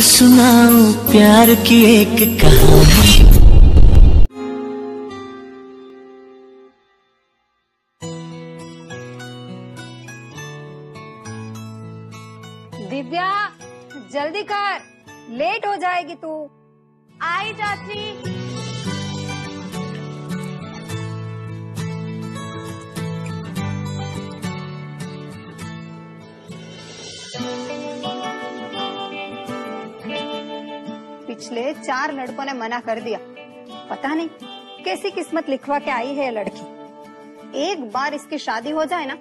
सुनाऊं प्यार की एक कहानी। दिव्या जल्दी कर। लेट हो जाएगी तू। आई चाची पिछले चार लड़कों ने मना कर दिया। पता नहीं कैसी किस्मत लिखवा के आई है ये लड़की। एक बार इसकी शादी हो जाए ना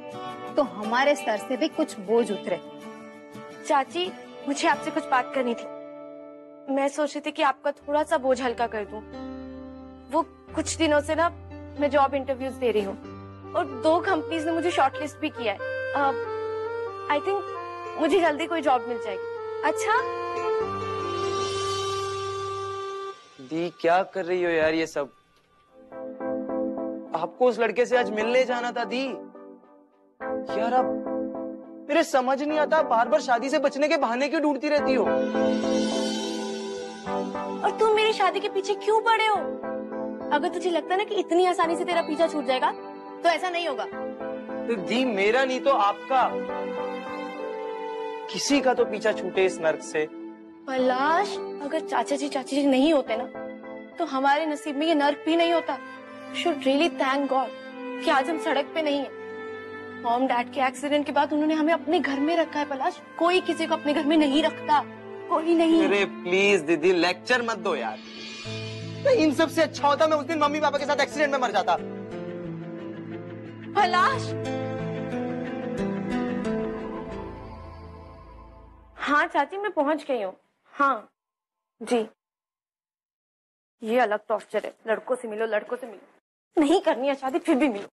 तो हमारे सर से भी कुछ बोझ उतरे। चाची मुझे आपसे कुछ बात करनी थी। मैं सोच रही थी कि आपका थोड़ा सा बोझ हल्का कर दूँ। वो कुछ दिनों से ना मैं जॉब इंटरव्यूज़ दे रही हूँ। और दो कंपनीज़ ने मुझे शॉर्टलिस्ट भी किया है। आई थिंक मुझे जल्दी कोई जॉब मिल जाएगी। अच्छा दी? क्या कर रही हो यार ये सब? आपको उस लड़के से आज मिलने जाना था दी? यार आप मेरे समझ नहीं आता बार बार शादी से बचने के बहाने क्यों ढूंढती रहती हो? और तुम मेरी शादी के पीछे क्यों पड़े हो? अगर तुझे लगता ना कि इतनी आसानी से तेरा पीछा छूट जाएगा तो ऐसा नहीं होगा। तो दी मेरा नहीं तो आपका। किसी का तो पीछा छूटे इस नर्क से। पलाश अगर चाचा जी चाची जी नहीं होते ना तो हमारे नसीब में ये नर्क भी नहीं होता। शुड रियली थैंक गॉड कि आज हम सड़क पे नहीं है। मॉम डैड के एक्सीडेंट के बाद उन्होंने हमें अपने घर में रखा है पलाश। कोई किसी को अपने घर में नहीं रखता। कोई नहीं। अरे प्लीज़ दीदी लेक्चर मत दो यार। नहीं, इन सबसे अच्छा होता मैं उस दिन मम्मी पापा के साथ एक्सीडेंट में मर जाता। पलाश! हाँ चाची मैं पहुँच गई हूँ। हाँ जी। ये अलग टॉर्चर है। लड़कों से मिलो, लड़कों से मिलो। नहीं करनी है शादी, फिर भी मिलो।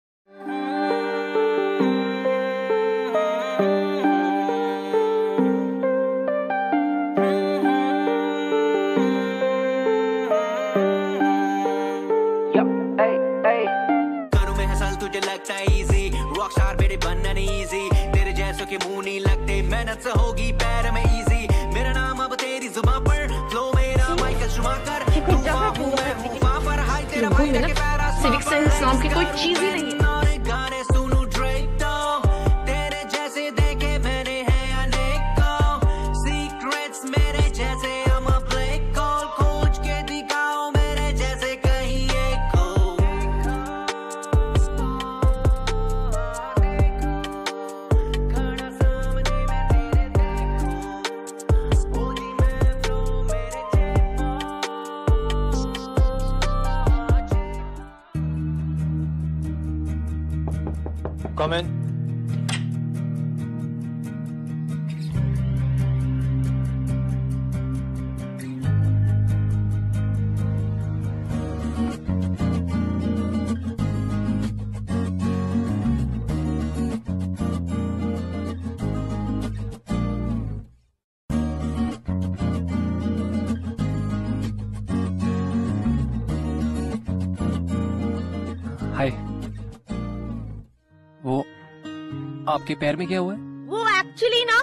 आपके पैर में क्या हुआ? है वो एक्चुअली ना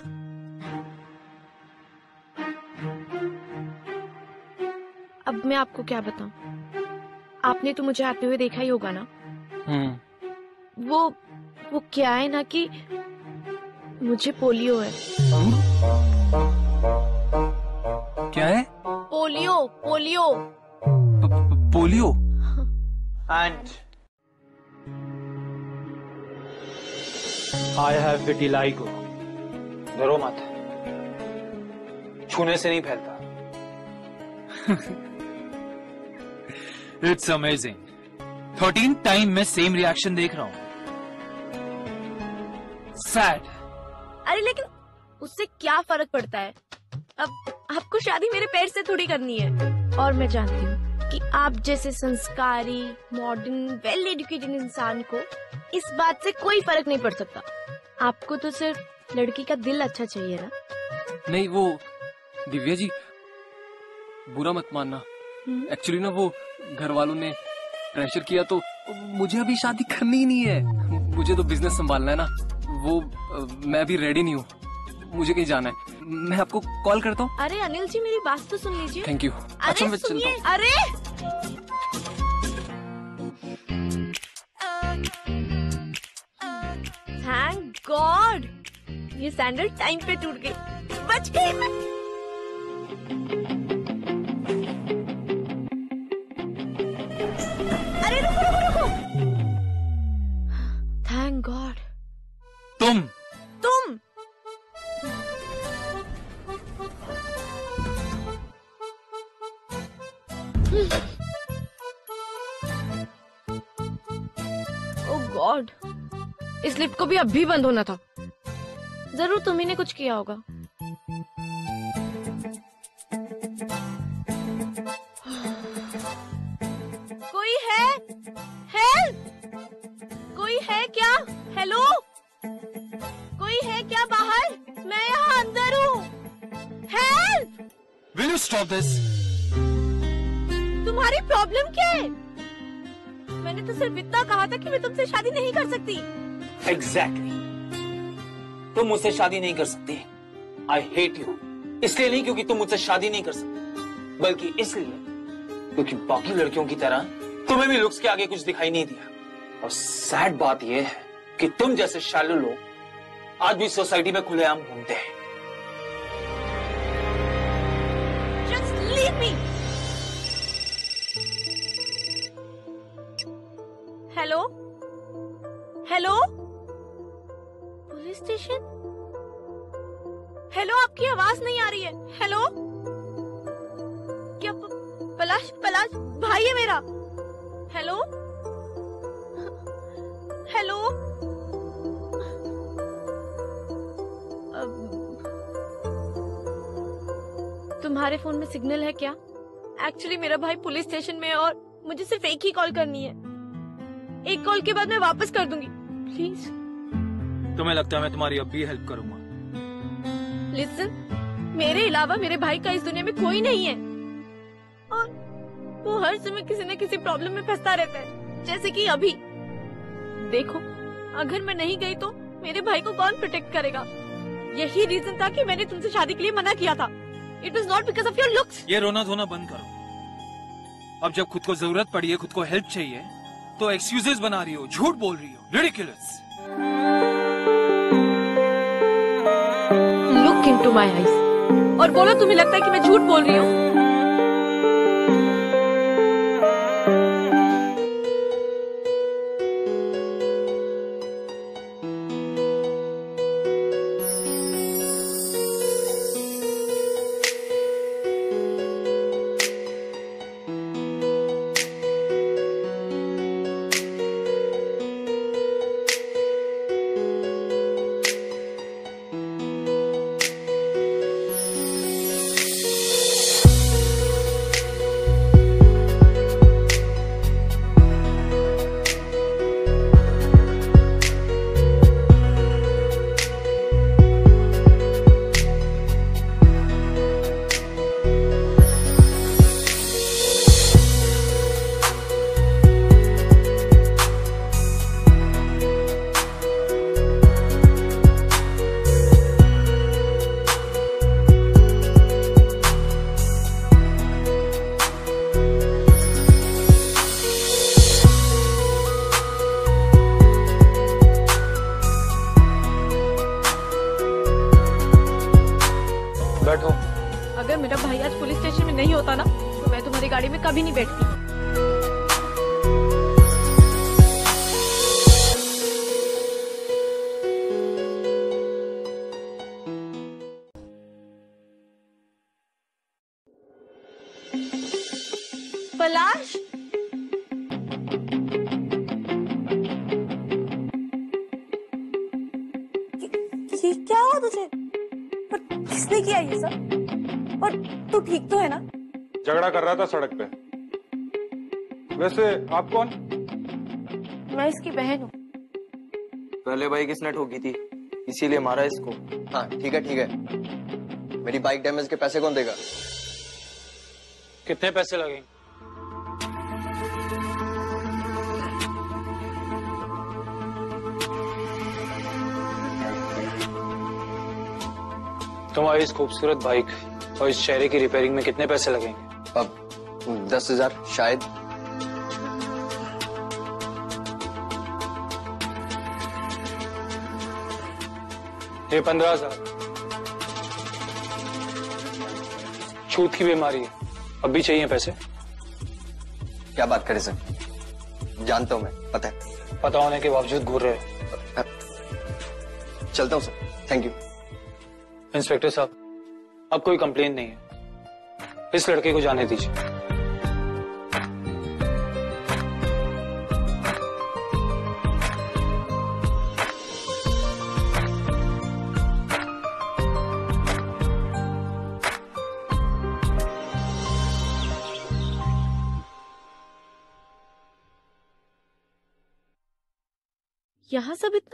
अब मैं आपको क्या बताऊँ? आपने तो मुझे आते हुए देखा ही होगा ना। हम्म। वो वो क्या है ना कि मुझे पोलियो है। क्या है? Polio polio. प- प- polio? And I have vitiligo. डरो मत। छूने से नहीं फैलता। इट्स अमेजिंग थर्टीन टाइम मैं सेम रिएक्शन देख रहा हूँ। सैड अरे लेकिन उससे क्या फ़र्क पड़ता है? अब आपको शादी मेरे पैर से थोड़ी करनी है। और मैं जानती हूँ कि आप जैसे संस्कारी मॉडर्न वेल एजुकेटेड इंसान को इस बात से कोई फ़र्क नहीं पड़ सकता। आपको तो सिर्फ़ लड़की का दिल अच्छा चाहिए ना? नहीं वो दिव्या जी बुरा मत मानना। हम्म। एक्चुअली ना वो घर वालों ने प्रेशर किया तो मुझे अभी शादी करनी ही नहीं है। मुझे तो बिज़नेस संभालना है ना। वो मैं अभी रेडी नहीं हूँ। मुझे कहीं जाना है। मैं आपको कॉल करता हूँ। अरे अनिल जी मेरी बात तो सुन लीजिए। थैंक यू अच्छा मैं चलता हूँ। अरे! ये सैंडल टाइम पे टूट गई। बच गई मैं। अरे रुको रुको रुको। थैंक गॉड तुम। तुम। ओह गॉड इस लिफ्ट को भी अभी बंद होना था। ज़रूर तुम्ही ने कुछ किया होगा। कोई है? हेल्प कोई है क्या? हेलो? कोई है क्या बाहर? मैं यहाँ अंदर हूँ। Help will you stop this तुम्हारी प्रॉब्लम क्या है? मैंने तो सिर्फ़ इतना कहा था कि मैं तुमसे शादी नहीं कर सकती। Exactly exactly. तुम मुझसे शादी नहीं कर सकती। आई हेट यू इसलिए नहीं क्योंकि तुम मुझसे शादी नहीं कर सकती, बल्कि इसलिए क्योंकि बाकी लड़कियों की तरह तुम्हें भी लुक्स के आगे कुछ दिखाई नहीं दिया। और सैड बात यह है कि तुम जैसे शैलो लोग आज भी सोसाइटी में खुलेआम घूमते हैं। Hello hello police station? Hello, आपकी आवाज़ नहीं आ रही है। हेलो? क्या पलाश पलाश, भाई है मेरा। हेलो? हेलो? तुम्हारे फ़ोन में सिग्नल है क्या? एक्चुअली मेरा भाई पुलिस स्टेशन में है और मुझे सिर्फ़ एक ही कॉल करनी है। एक कॉल के बाद मैं वापस कर दूँगी। प्लीज़। तुम्हें लगता है मैं तुम्हारी अब भी हेल्प करूँगा। लिसन मेरे अलावा मेरे भाई का इस दुनिया में कोई नहीं है। और वो हर समय किसी न किसी प्रॉब्लम में फंसता रहता है जैसे कि अभी। देखो अगर मैं नहीं गई तो मेरे भाई को कौन प्रोटेक्ट करेगा? यही रीजन था कि मैंने तुमसे शादी के लिए मना किया था। It was not because of your looks ये रोना धोना बंद करो। अब जब खुद को ज़रूरत पड़ी है खुद को हेल्प चाहिए तो एक्सक्यूजेस बना रही हो झूठ बोल रही हो रिडिकुलस लुक my eyes. और बोलो तुम्हें लगता है कि मैं झूठ बोल रही हूँ होता ना तो मैं तुम्हारी गाड़ी में कभी नहीं बैठती। सड़क पे। वैसे आप कौन? मैं इसकी बहन हूँ। पहले भाई किसने ठोकी थी इसीलिए मारा इसको। हाँ ठीक है ठीक है। मेरी बाइक डैमेज के पैसे कौन देगा? कितने पैसे लगेंगे? तुम्हारी इस खूबसूरत बाइक और इस चेहरे की रिपेयरिंग में कितने पैसे लगेंगे? अब दस हज़ार शायद। ये पंद्रह हज़ार। छूत की बीमारी है। अब भी चाहिए पैसे? क्या बात करें सर? जानता हूँ मैं पता है। पता होने के बावजूद घूर रहे चलता हूँ सर। थैंक यू इंस्पेक्टर साहब अब कोई कंप्लेन नहीं है। इस लड़के को जाने दीजिए।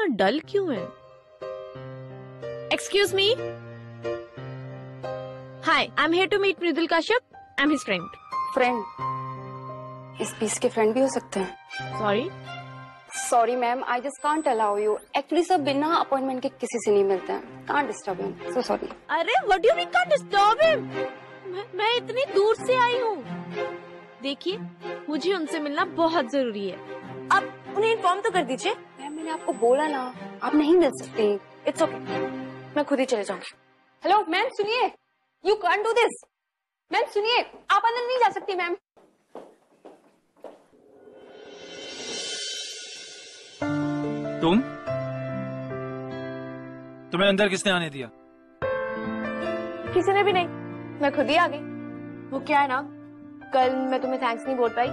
डल क्यों है? Excuse me hi I am here to meet Mridul Kashyap I am his friend friend इस पीस के फ्रेंड भी हो सकते हैं। Sorry sorry ma'am I just can't allow you actually सब बिना अपॉइंटमेंट के किसी से नहीं मिलते हैं। Can't disturb him so sorry अरे what do you mean can't disturb him मैं, इतनी दूर से आई हूँ। देखिए मुझे उनसे मिलना बहुत ज़रूरी है। आप उन्हें इन्फॉर्म तो कर दीजिए। मैंने आपको बोला ना आप नहीं मिल सकती। It's okay okay. मैं खुद ही चले जाऊँगी। हेलो मैम सुनिए। You can't do this ma'am सुनिए आप अंदर नहीं जा सकती मैम तुम? तुम्हें अंदर किसने आने दिया? किसी ने भी नहीं। मैं खुद ही आ गई। वो क्या है ना? कल मैं तुम्हें थैंक्स नहीं बोल पाई।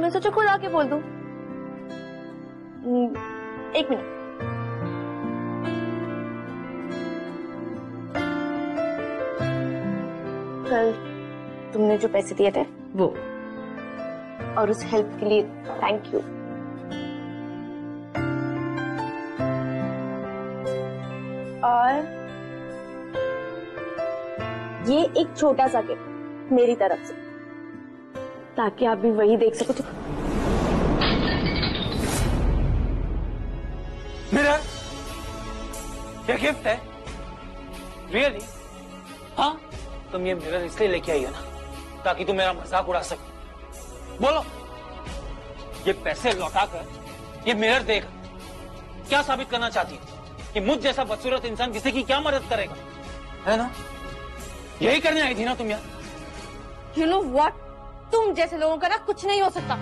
मैं सोचा खुद आके बोल दूँ। एक मिनट। कल तुमने जो पैसे दिए थे वो। और उस हेल्प के लिए थैंक यू और ये एक छोटा सा गिफ्ट मेरी तरफ़ से। ताकि आप भी वही देख सको तो ये गिफ्ट है? रियली हाँ। तुम ये मिरर इसलिए लेके आई हो ना ताकि तुम मेरा मज़ाक उड़ा सको। बोलो। ये पैसे लौटाकर ये मिरर देख क्या साबित करना चाहती हो? कि मुझ जैसा बदसूरत इंसान किसी की क्या मदद करेगा? है ना? यही करने आई थी ना तुम यार। यू नो व्हाट तुम जैसे लोगों का ना कुछ नहीं हो सकता।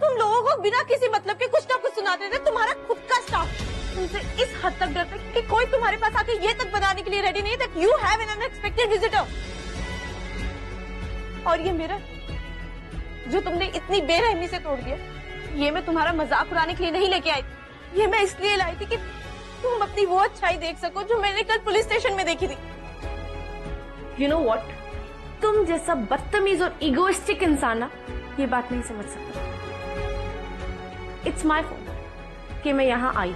तुम लोगों को बिना किसी मतलब के कुछ ना कुछ सुनाते थे तुम्हारा खुद का स्टाफ तुमसे इस हद तक डरते कि कोई तुम्हारे पास आके ये तक बताने के लिए रेडी नहीं that you have an unexpected visitor और ये मिरर जो तुमने इतनी बेरहमी से तोड़ दिया, ये मैं तुम्हारा मज़ाक उड़ाने के लिए नहीं लेके आई थी। ये मैं इसलिए लाई थी कि तुम अपनी वो अच्छाई देख सको जो मैंने कल पुलिस स्टेशन में देखी थी। यू नो वॉट तुम जैसा बदतमीज और इगोइस्टिक इंसान ना, ये बात नहीं समझ सकता। इट्स माई फॉल्ट कि मैं यहाँ आई।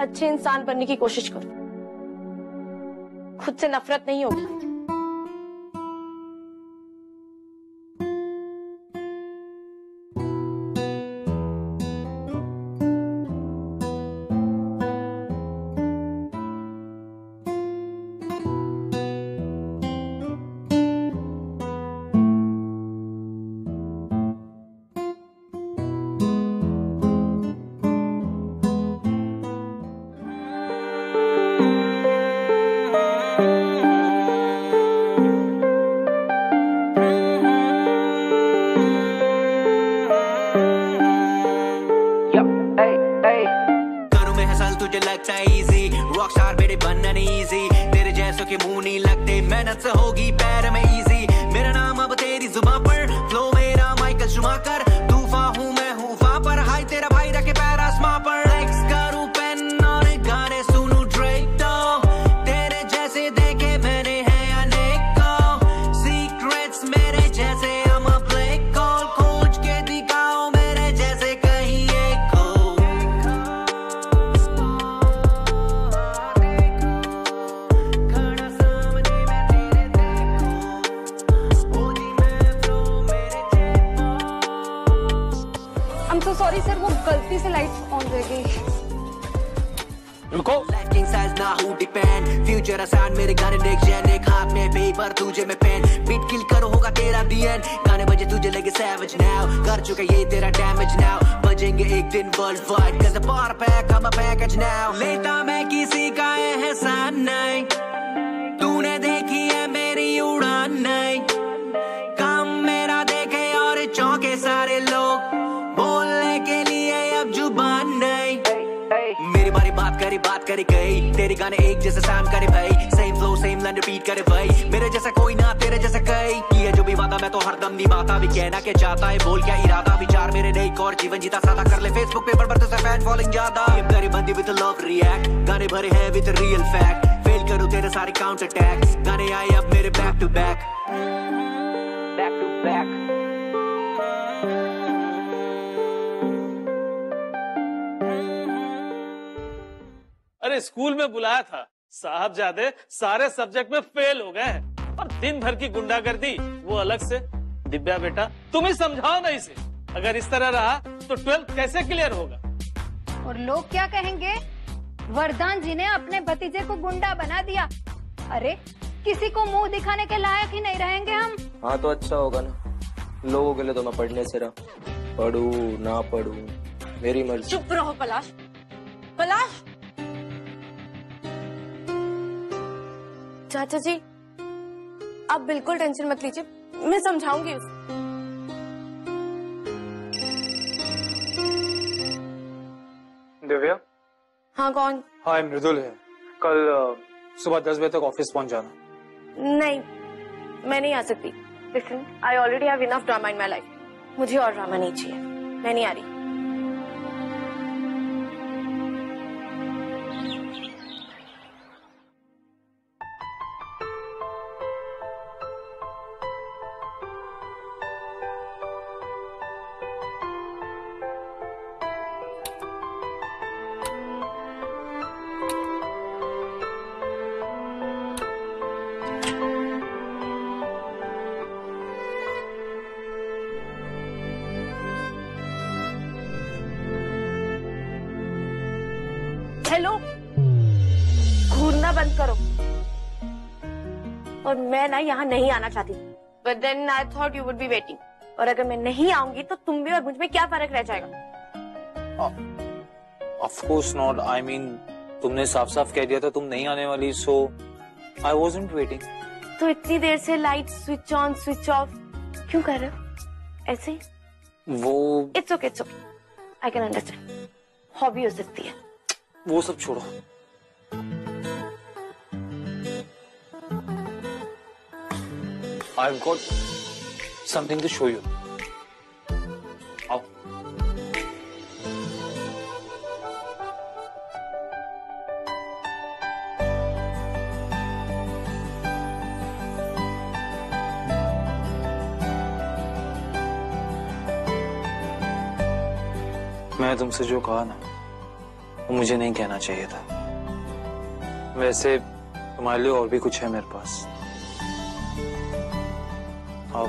अच्छे इंसान बनने की कोशिश करो। खुद से नफरत नहीं होगी। बजे तुझे लगे सैवेज नाउ कर चुका ये तेरा डैमेज नाउ बजेंगे एक दिन world wide the power pack, I'm a package now. लेता मैं किसी का एहसान नहीं. तूने देखी है मेरी उड़ान नहीं. काम मेरा देखे और चौके सारे लोग. बोलने के लिए अब ज़ुबान नहीं. मेरी बारी बात करी बात करी गई. तेरी गाने एक जैसे साउंड करे भाई. Same flow same line repeat करे भाई. मेरे जैसा कोई ना, तेरे जैसा कई. भी वादा, मैं तो हरदम निभाता भी। कहना क्या चाहता है, बोल क्या इरादा? विचार मेरे नहीं और जीवन जीता, सादा कर ले। फेसबुक पे बढ़ से फ़ैन फॉलोइंग ज़्यादा। करी बंदी विद लव रिएक्ट गाने भरे हैं विद रियल फैक्ट फेल करूँ तेरे सारे काउंटर अटैक्स गाने आए अब मेरे back to back back to back अरे, स्कूल में बुलाया था। साहब जादे सारे सब्जेक्ट में फेल हो गए हैं। और दिन भर की गुंडागर्दी वो अलग से दिव्या बेटा तुम ही समझाओ ना इसे। अगर इस तरह रहा तो ट्वेल्थ कैसे क्लियर होगा? और लोग क्या कहेंगे? वरदान जी ने अपने भतीजे को गुंडा बना दिया। अरे किसी को मुँह दिखाने के लायक ही नहीं रहेंगे हम। हाँ तो अच्छा होगा ना। लोगों के लिए तो मैं पढ़ने से रहा। पढ़ू ना पढ़ू मेरी मर्ज़ी। चुप रहो पलाश। पलाश! चाचा जी आप बिल्कुल टेंशन मत लीजिए मैं समझाऊँगी उसे। दिव्या? हाँ कौन? हाय मृदुल है। कल सुबह दस बजे तक ऑफ़िस पहुँच जाना। नहीं मैं नहीं आ सकती। Listen I already have enough drama in my life मुझे और ड्रामा नहीं चाहिए। मैं नहीं आ रही। मैं यहाँ नहीं आना चाहती। But then I thought you would be waiting और अगर मैं नहीं आऊँगी तो तुम भी और मुझमें क्या फ़र्क रह जाएगा? Of course not I mean तुमने साफ़ साफ़ कह दिया था तुम नहीं आने वाली सो आई वॉजेंट वेटिंग तो इतनी देर से light switch on switch off क्यों कर रहे हो? ऐसे वो it's okay it's okay I can understand hobby हो सकती है। वो सब छोड़ो। I've got something to show you. मैं तुमसे जो कहा ना, वो मुझे नहीं कहना चाहिए था वैसे तुम्हारे लिए और भी कुछ है मेरे पास आओ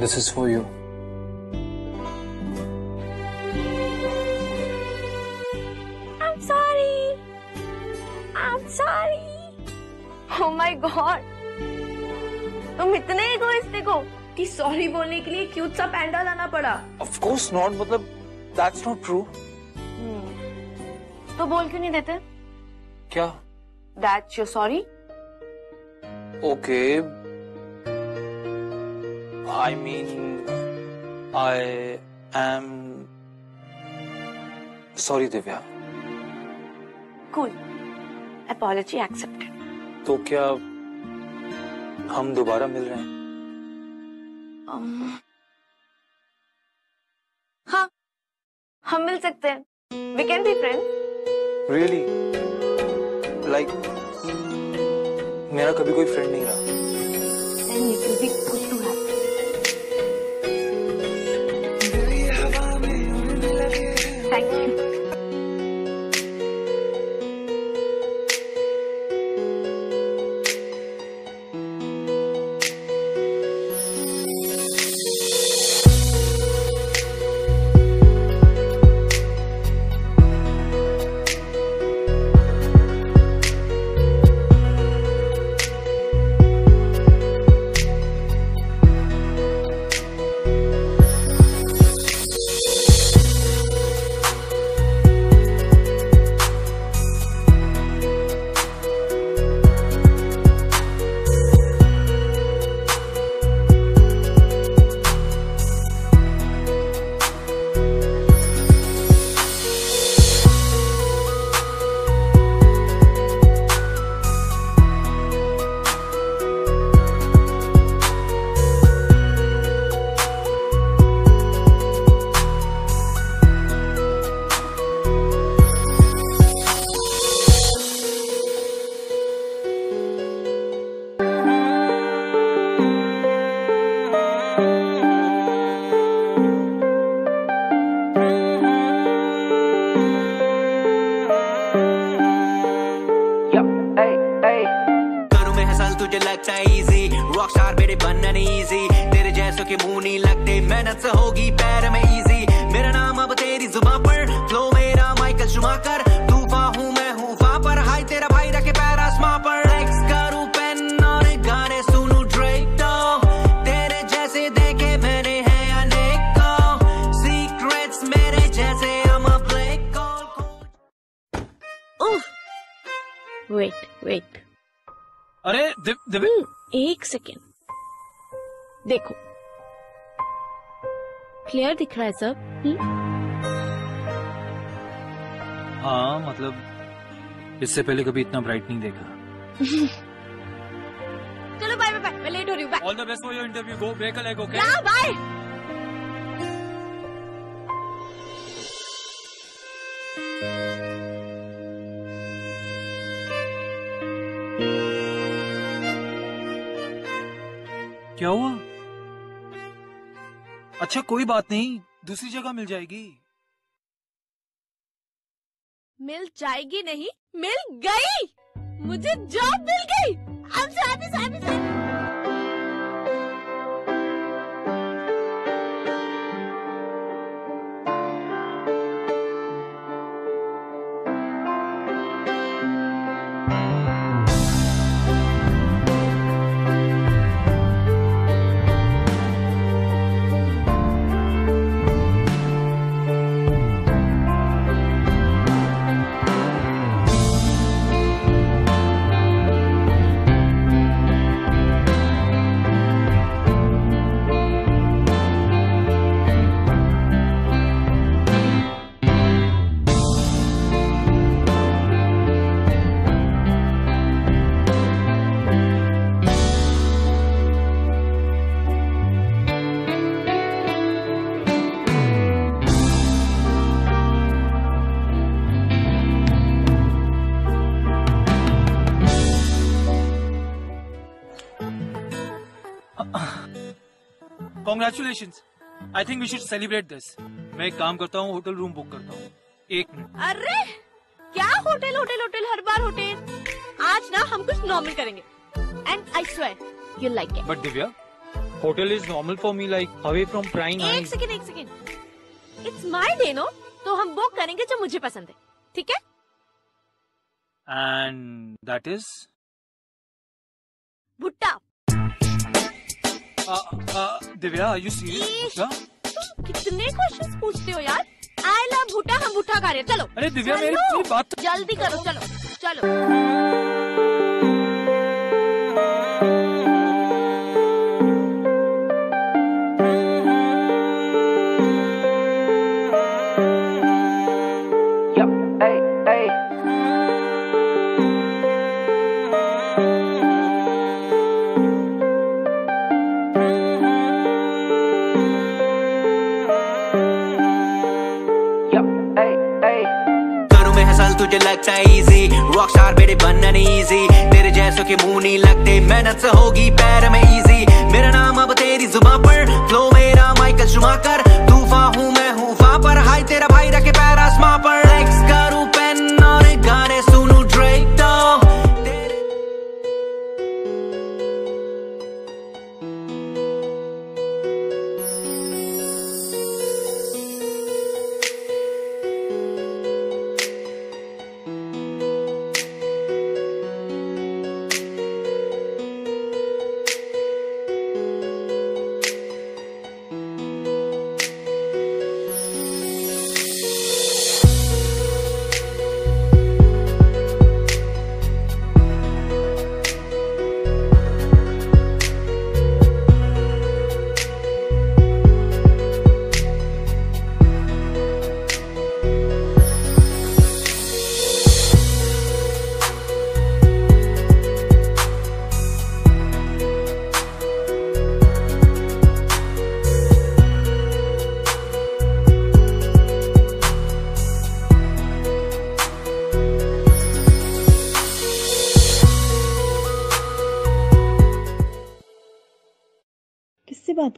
this is for you I'm sorry. I'm sorry. Oh my God. तुम इतने इगोइस्टिक हो कि सॉरी बोलने के लिए क्यूट सा पैंडा लाना पड़ा ऑफ़ कोर्स नॉट मतलब दैट्स नॉट ट्रू तो बोल क्यों नहीं देते? क्या? That's your sorry okay I mean I am sorry Divya cool apology accepted तो क्या हम दोबारा मिल रहे हैं? Um, हाँ हम मिल सकते हैं. We can be friends really like मेरा कभी कोई फ्रेंड नहीं रहा। वेट अरे दिव, दिव्या एक सेकेंड देखो। क्लियर दिख रहा है सब हम्म? हाँ मतलब इससे पहले कभी इतना ब्राइट नहीं देखा। चलो बाय बाय बाय मैं लेट हो रही हूँ all the best for your interview go break a leg okay bye क्या हुआ? अच्छा कोई बात नहीं, दूसरी जगह मिल जाएगी। मिल जाएगी नहीं, मिल गई! मुझे जॉब मिल गई! अब शादी शादी शादी congratulation I think we should celebrate this मैं एक काम करता हूँ होटल रूम बुक करता हूँ। एक मिनट अरे क्या होटल होटल होटल हर बार होटल आज ना हम कुछ नॉर्मल करेंगे। And I swear you like it but Divya hotel is normal for me like away from prime एक सेकंड एक second it's my day no तो हम बुक करेंगे जो मुझे पसंद है। ठीक है? एंड दैट इज़ भुट्टा। दिव्या आर यू सीरियस तुम कितने क्वेश्चंस पूछते हो यार आई लव भुट्टा हम भुट्टा खा रहे चलो अरे दिव्या, मेरी बात- जल्दी करो चलो चलो के मुँह नहीं लगते मेहनत से होगी पैर में इजी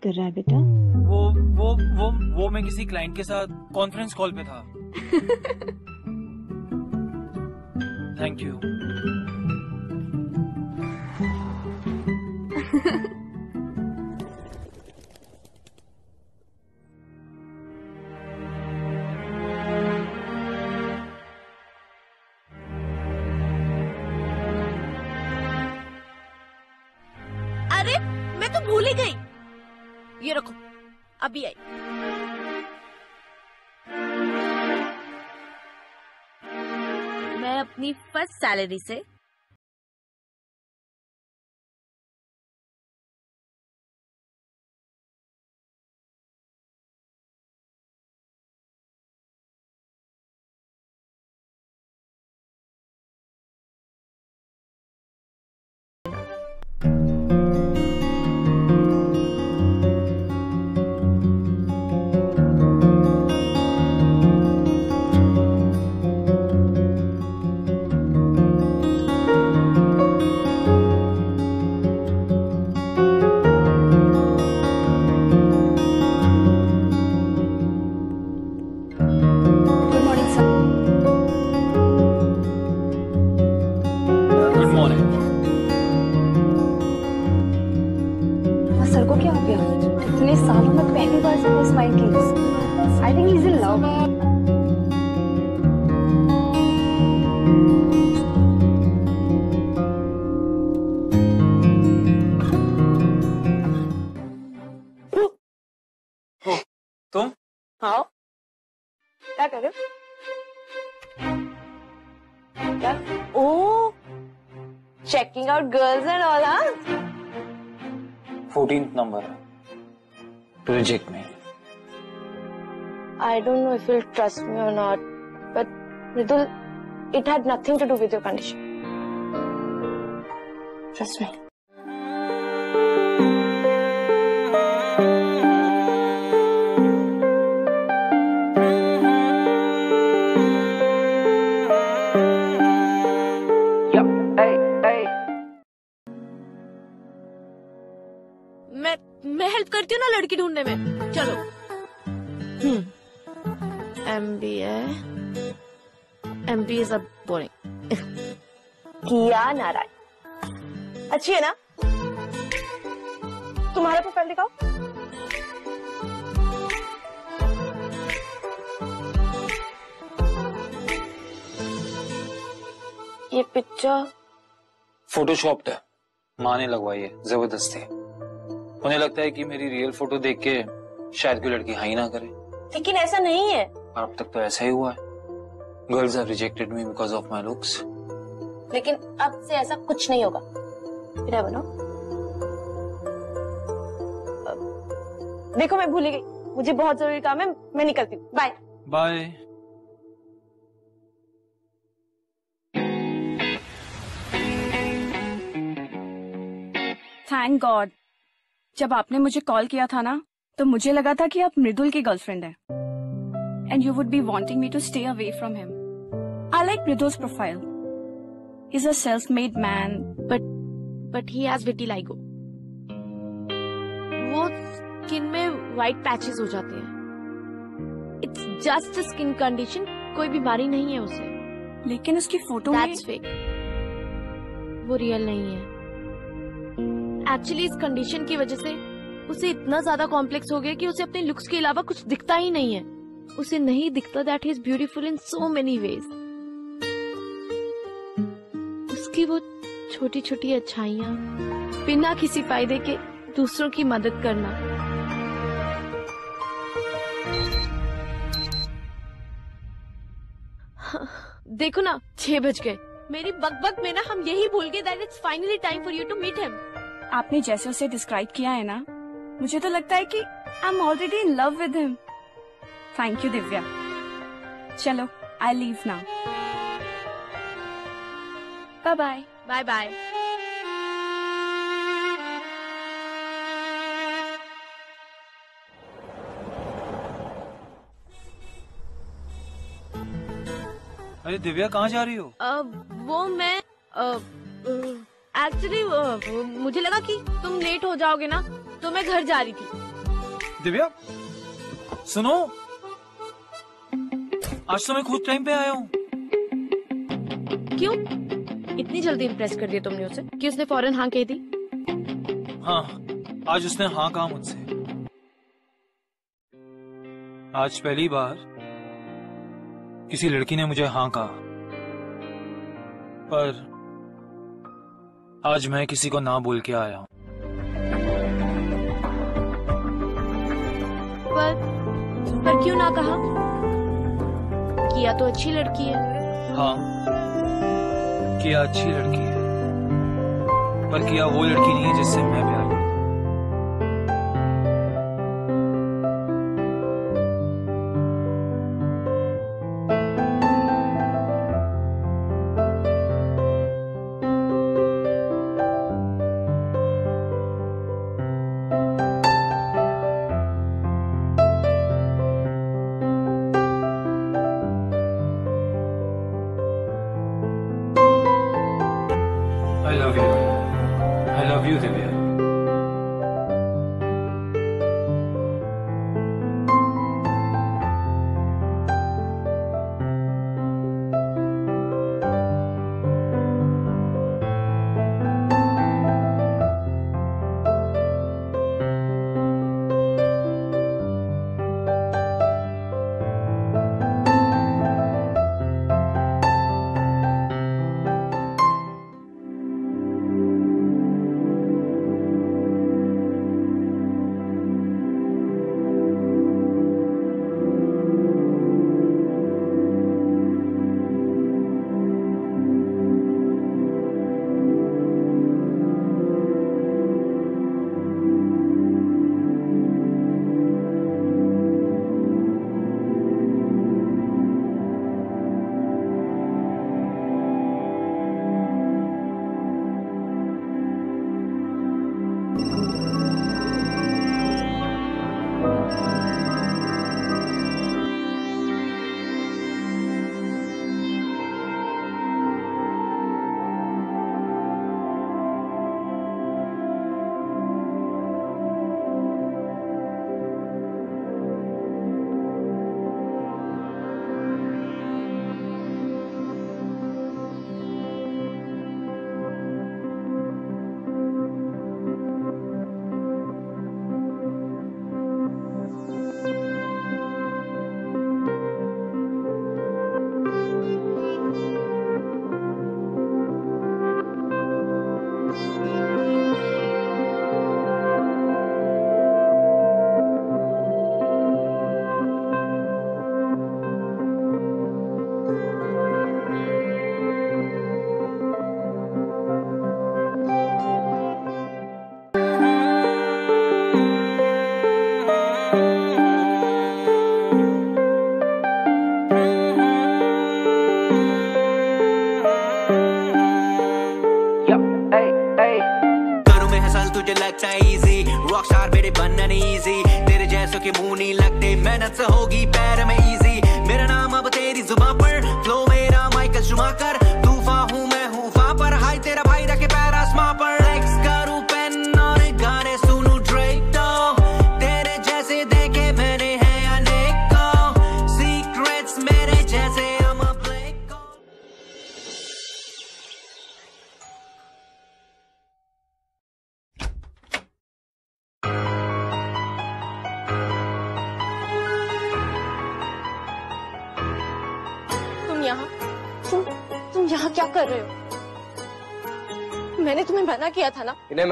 कर रहा है बेटा? वो वो वो वो मैं किसी क्लाइंट के साथ कॉन्फ्रेंस कॉल पे था। अपनी फ़र्स्ट सैलरी से हाँ क्या कर रहे हो क्या ओ checking out girls and all हाँ फोर्टीन नंबर है to reject me I don't know if you'll trust me or not, but Mridul, it had nothing to do with your condition. Trust me. अच्छी है ना। तुम्हारा profile दिखाओ। ये picture. Photoshopped है। माँ ने लगवाई है ज़बरदस्ती उन्हें लगता है कि मेरी रियल फ़ोटो देख के शायद कोई लड़की हाई ना करे। लेकिन ऐसा नहीं है। और अब तक तो ऐसा ही हुआ है। Girls have rejected me because of my looks लेकिन अब से ऐसा कुछ नहीं होगा। मेरा बनो। देखो मैं भूल गई। मुझे बहुत ज़रूरी काम है मैं निकलती हूँ। बाय बाय थैंक गॉड जब आपने मुझे कॉल किया था ना तो मुझे लगा था कि आप मृदुल की गर्लफ्रेंड हैं। And you would be wanting me to stay away from him I like Mridul's profile is a self made man but but he has vitiligo वो स्किन में व्हाइट पैचेस हो जाते हैं। इट्स जस्ट स्किन कंडीशन कोई बीमारी नहीं है उसे। लेकिन उसकी फ़ोटो में दैट्स फेक वो रियल नहीं है। एक्चुअली इस कंडीशन की वजह से उसे इतना ज़्यादा कॉम्प्लेक्स हो गया कि उसे अपने लुक्स के अलावा कुछ दिखता ही नहीं है। उसे नहीं दिखता that is beautiful in so many ways उसकी वो छोटी छोटी अच्छाइयाँ बिना किसी फ़ायदे के दूसरों की मदद करना। देखो ना छह बज गए। मेरी बकबक में ना हम यही भूल गए that it's finally time for you to meet him आपने जैसे उसे डिस्क्राइब किया है ना मुझे तो लगता है कि I am already in love with him thank you Divya चलो I leave now bye bye bye bye अरे दिव्या कहाँ जा रही हो? वो मैं एक्चुअली मुझे लगा कि तुम लेट हो जाओगे ना तो मैं घर जा रही थी। दिव्या सुनो। आज तो मैं खुद टाइम पे आया हूँ। क्यों? इतनी जल्दी इम्प्रेस कर दिया तुमने उसे कि उसने फ़ौरन हाँ कह दी? हाँ आज उसने हाँ कहा मुझसे। आज पहली बार किसी लड़की ने मुझे हाँ कहा। पर आज मैं किसी को ना बोल के आया हूँ। पर पर क्यों ना कहा? किया तो अच्छी लड़की है। हाँ। किया अच्छी लड़की है पर किया वो लड़की नहीं है जिससे मैं प्यार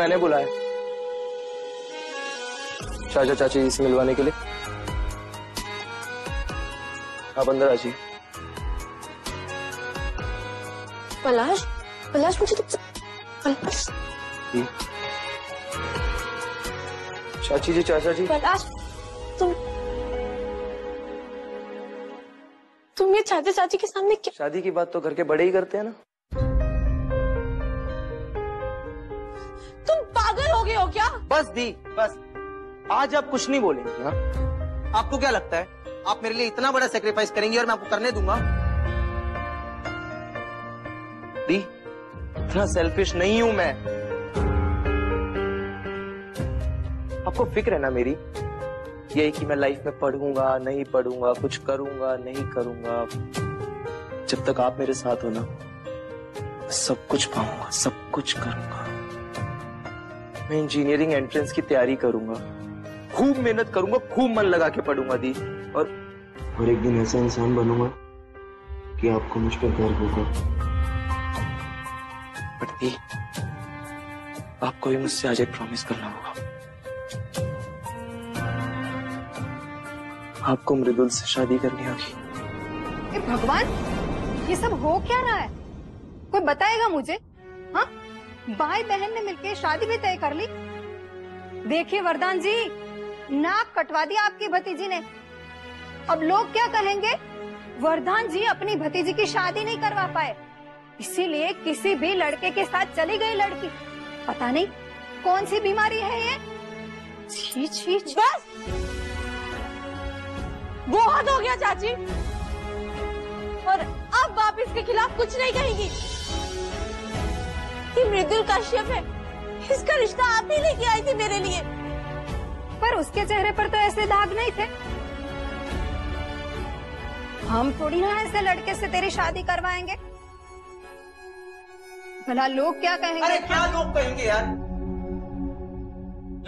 मैंने बुलाया। चाचा चाची से मिलवाने के लिए। आप अंदर आ जाइए। पलाश पलाश मुझे तुमसे पलाश। चाची जी चाचा जी। पलाश तुम तुम ये चाचा चाची के सामने क्या शादी की बात तो घर के बड़े ही करते हैं ना। बस दी, बस। आज आप कुछ नहीं बोलेंगे हाँ? आपको क्या लगता है? आप मेरे लिए इतना बड़ा सेक्रीफाइस करेंगे और मैं आपको करने दूँगा? दी, इतना सेल्फिश नहीं हूँ मैं। आपको फ़िक्र है ना मेरी? यही कि मैं लाइफ में पढ़ूँगा, नहीं पढ़ूँगा, कुछ करूँगा, नहीं करूँगा। जब तक आप मेरे साथ हो ना सब कुछ पाऊँगा, सब कुछ करूँगा। मैं इंजीनियरिंग एंट्रेंस की तैयारी करूँगा। खूब मेहनत करूँगा खूब मन लगा के पढ़ूँगा दी। और और एक दिन ऐसा इंसान बनूँगा कि आपको मुझ पर गर्व होगा। बट दी आपको भी मुझसे आज एक प्रॉमिस करना होगा। आपको मृदुल से शादी करनी होगी। भगवान ये सब हो क्या रहा है? कोई बताएगा मुझे? हाँ? भाई बहन ने मिलके शादी भी तय कर ली। देखिए वरदान जी, नाक कटवा दिया आपकी भतीजी ने। अब लोग क्या कहेंगे? वरदान जी अपनी भतीजी की शादी नहीं करवा पाए। इसीलिए किसी भी लड़के के साथ चली गई लड़की। पता नहीं कौन सी बीमारी है ये? छी छी छी। बस! बहुत हो गया, चाची। और अब आप इसके खिलाफ कुछ नहीं कहेंगी। ये मृदुल कश्यप है। इसका रिश्ता आप ही लेके आई थी मेरे लिए। पर उसके चेहरे पर तो ऐसे दाग नहीं थे। हम थोड़ी ना ऐसे लड़के से तेरी शादी करवाएँगे। भला लोग क्या कहेंगे? अरे क्या लोग कहेंगे यार?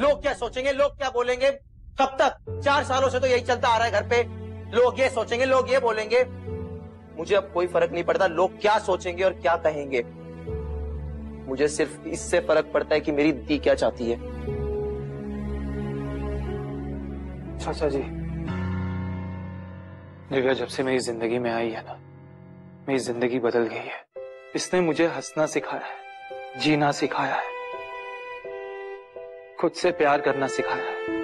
लोग क्या सोचेंगे? लोग क्या बोलेंगे? कब तक? चार सालों से तो यही चलता आ रहा है घर पे। लोग ये सोचेंगे लोग ये बोलेंगे। मुझे अब कोई फ़र्क नहीं पड़ता लोग क्या सोचेंगे और क्या कहेंगे। मुझे सिर्फ़ इससे फ़र्क पड़ता है कि मेरी दी क्या चाहती है। चाचा जी, दिव्या जब से मेरी ज़िंदगी में आई है ना, मेरी ज़िंदगी बदल गई है। इसने मुझे हंसना सिखाया है, जीना सिखाया है, खुद से प्यार करना सिखाया है।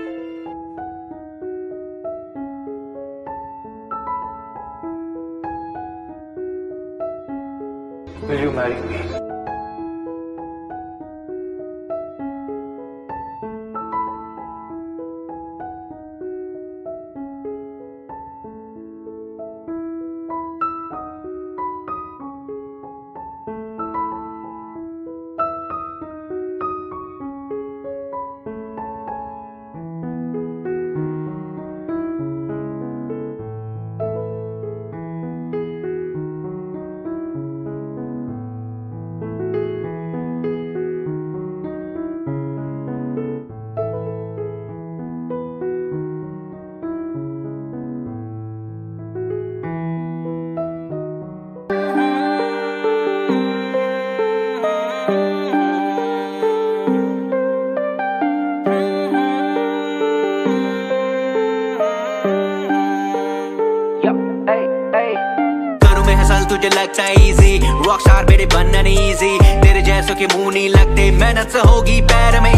लगते मेहनत से होगी पैर में